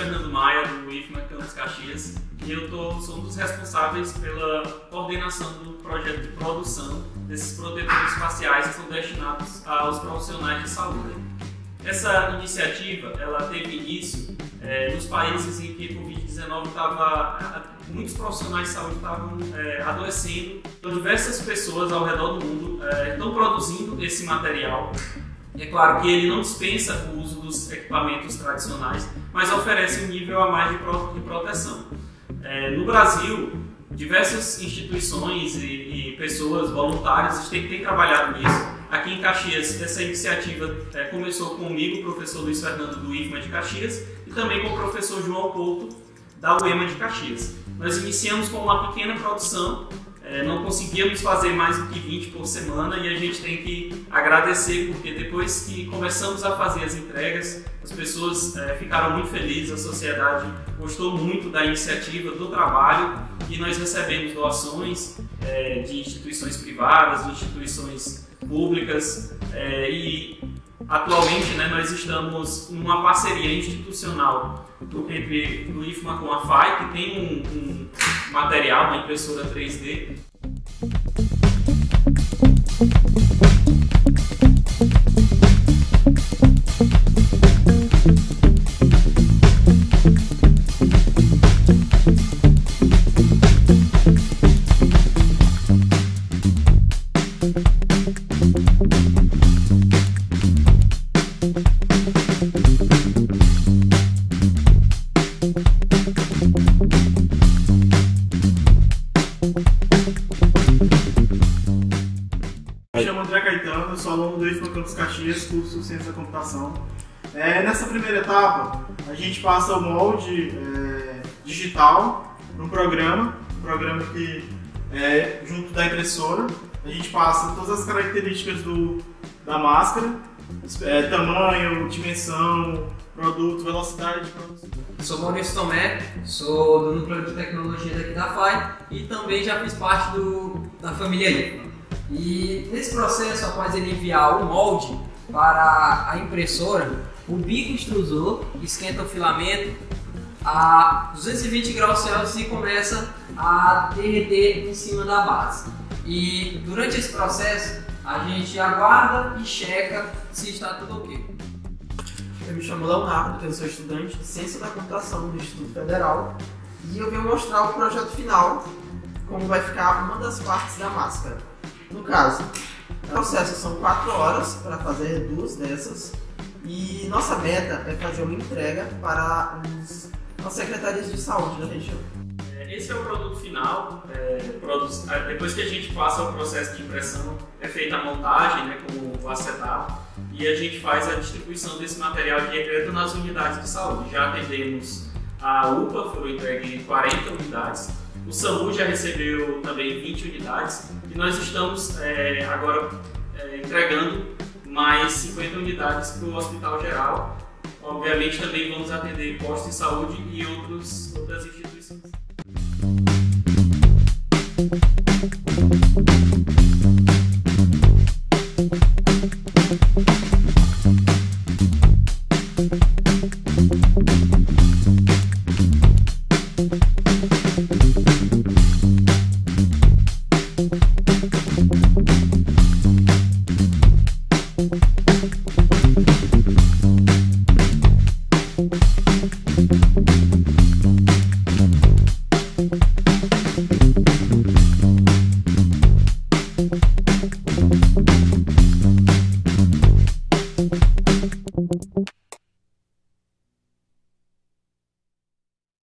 Fernando Maia, do IFMA Campos Caxias, e eu tô, sou um dos responsáveis pela coordenação do projeto de produção desses protetores faciais que são destinados aos profissionais de saúde. Essa iniciativa ela teve início é, nos países em que o Covid-19 estava. Muitos profissionais de saúde estavam é, adoecendo, então diversas pessoas ao redor do mundo é, estão produzindo esse material. É claro que ele não dispensa o uso dos equipamentos tradicionais, mas oferece um nível a mais de, pro, de proteção. É, no Brasil, diversas instituições e, e pessoas voluntárias têm, têm trabalhado nisso. Aqui em Caxias, essa iniciativa é, começou comigo, o professor Luiz Fernando do IFMA de Caxias, e também com o professor João Couto, da UEMA de Caxias. Nós iniciamos com uma pequena produção, é, não conseguíamos fazer mais do que 20 por semana e a gente tem que agradecer porque depois que começamos a fazer as entregas, as pessoas é, ficaram muito felizes, a sociedade gostou muito da iniciativa, do trabalho e nós recebemos doações é, de instituições privadas, de instituições públicas é, e atualmente né, nós estamos numa parceria institucional entre o IFMA com a FAI, que tem um, um material, uma impressora 3D. 2 no Campus Caxias, curso Ciência da Computação. É, nessa primeira etapa, a gente passa o molde é, digital no programa, um programa que é junto da impressora. A gente passa todas as características do, da máscara, é, tamanho, dimensão, produto, velocidade de produção. Sou Maurício Tomé, sou do Núcleo de tecnologia daqui da FAI e também já fiz parte do, da família IFA. E nesse processo, após ele enviar o molde para a impressora, o bico extrusor esquenta o filamento a 220 graus Celsius e começa a derreter em cima da base. E durante esse processo, a gente aguarda e checa se está tudo ok. Eu me chamo Leonardo, eu sou estudante de Ciência da Computação do Instituto Federal e eu venho mostrar o projeto final, como vai ficar uma das partes da máscara. No caso, o processo são 4 horas para fazer duas dessas e nossa meta é fazer uma entrega para os, as secretarias de saúde da região. Esse é o produto final. É, produz, depois que a gente passa o processo de impressão, é feita a montagem né, com o acetato e a gente faz a distribuição desse material direto nas unidades de saúde. Já atendemos a UPA, foram entregues 40 unidades. O SAMU já recebeu também 20 unidades e nós estamos é, agora é, entregando mais 50 unidades para o Hospital Geral. Obviamente também vamos atender postos de saúde e outros, outras instituições.